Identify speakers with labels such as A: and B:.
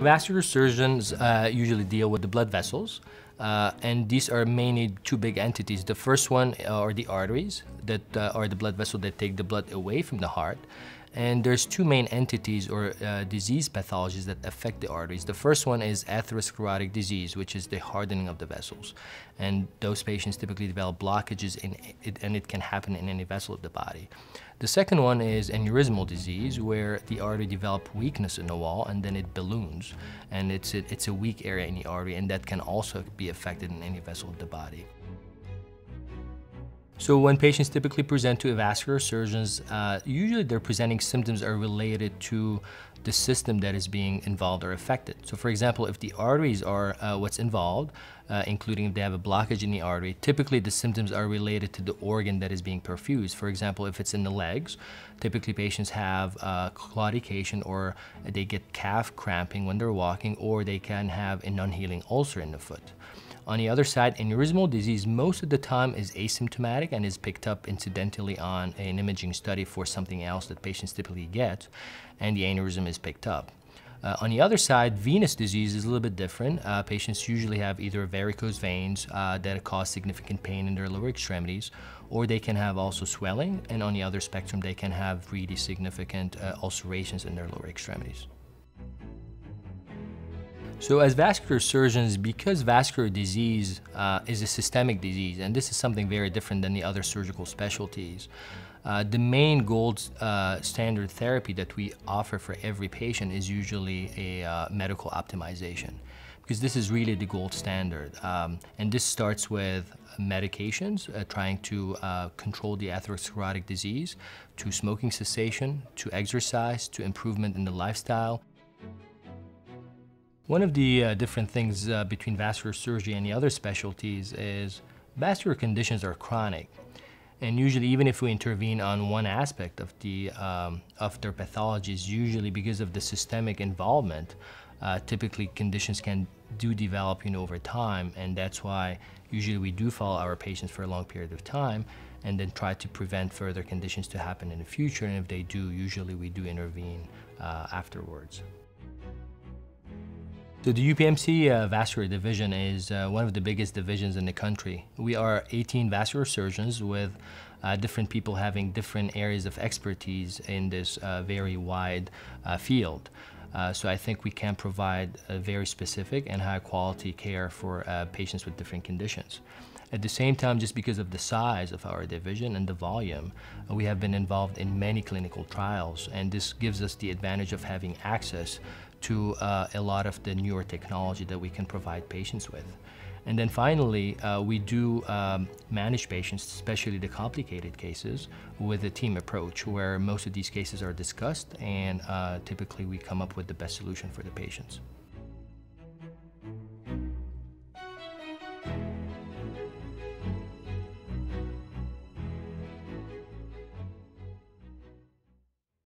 A: Vascular surgeons uh, usually deal with the blood vessels, uh, and these are mainly two big entities. The first one are the arteries that uh, are the blood vessels that take the blood away from the heart. And there's two main entities or uh, disease pathologies that affect the arteries. The first one is atherosclerotic disease, which is the hardening of the vessels. And those patients typically develop blockages in it, and it can happen in any vessel of the body. The second one is aneurysmal disease, where the artery develops weakness in the wall and then it balloons. And it's a, it's a weak area in the artery, and that can also be affected in any vessel of the body. So when patients typically present to vascular surgeons, uh, usually their presenting symptoms are related to the system that is being involved or affected. So for example, if the arteries are uh, what's involved, uh, including if they have a blockage in the artery, typically the symptoms are related to the organ that is being perfused. For example, if it's in the legs, typically patients have uh, claudication or they get calf cramping when they're walking or they can have a non-healing ulcer in the foot. On the other side, aneurysmal disease most of the time is asymptomatic and is picked up incidentally on an imaging study for something else that patients typically get, and the aneurysm is picked up. Uh, on the other side, venous disease is a little bit different. Uh, patients usually have either varicose veins uh, that cause significant pain in their lower extremities, or they can have also swelling, and on the other spectrum, they can have really significant uh, ulcerations in their lower extremities. So as vascular surgeons, because vascular disease uh, is a systemic disease, and this is something very different than the other surgical specialties, uh, the main gold uh, standard therapy that we offer for every patient is usually a uh, medical optimization because this is really the gold standard. Um, and this starts with medications, uh, trying to uh, control the atherosclerotic disease, to smoking cessation, to exercise, to improvement in the lifestyle, one of the uh, different things uh, between vascular surgery and the other specialties is vascular conditions are chronic. And usually, even if we intervene on one aspect of, the, um, of their pathologies, usually because of the systemic involvement, uh, typically conditions can do develop you know, over time, and that's why usually we do follow our patients for a long period of time and then try to prevent further conditions to happen in the future, and if they do, usually we do intervene uh, afterwards. So the UPMC uh, vascular division is uh, one of the biggest divisions in the country. We are 18 vascular surgeons with uh, different people having different areas of expertise in this uh, very wide uh, field. Uh, so I think we can provide a very specific and high quality care for patients with different conditions. At the same time, just because of the size of our division and the volume, we have been involved in many clinical trials, and this gives us the advantage of having access to uh, a lot of the newer technology that we can provide patients with. And then finally, uh, we do um, manage patients, especially the complicated cases, with a team approach where most of these cases are discussed and uh, typically we come up with the best solution for the patients.